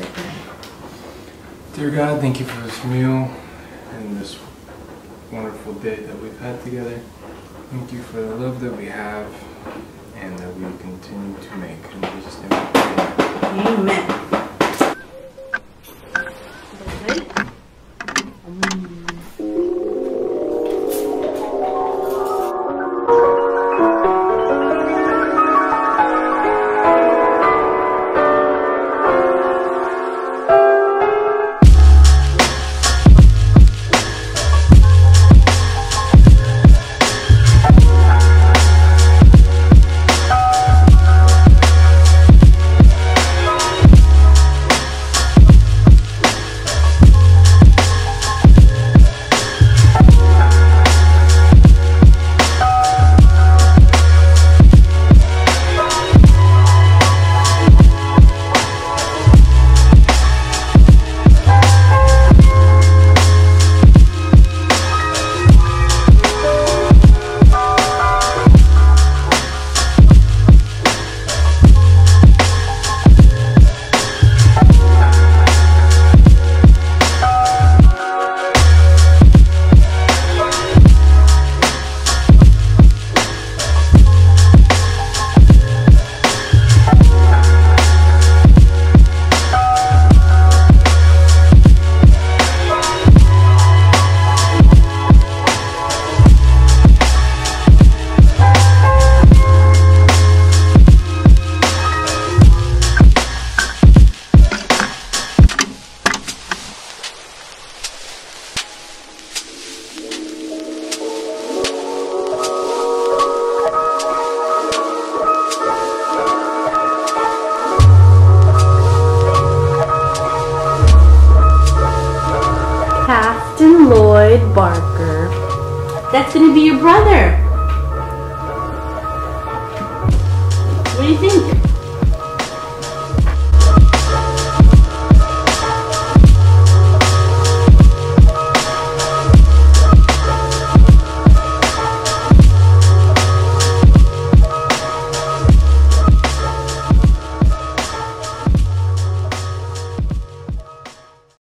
say pray. Dear God, thank you for this meal and this wonderful day that we've had together. Thank you for the love that we have and that we continue to make. In Jesus' name we pray. Amen. Lloyd Barker. That's gonna be your brother. What do you think?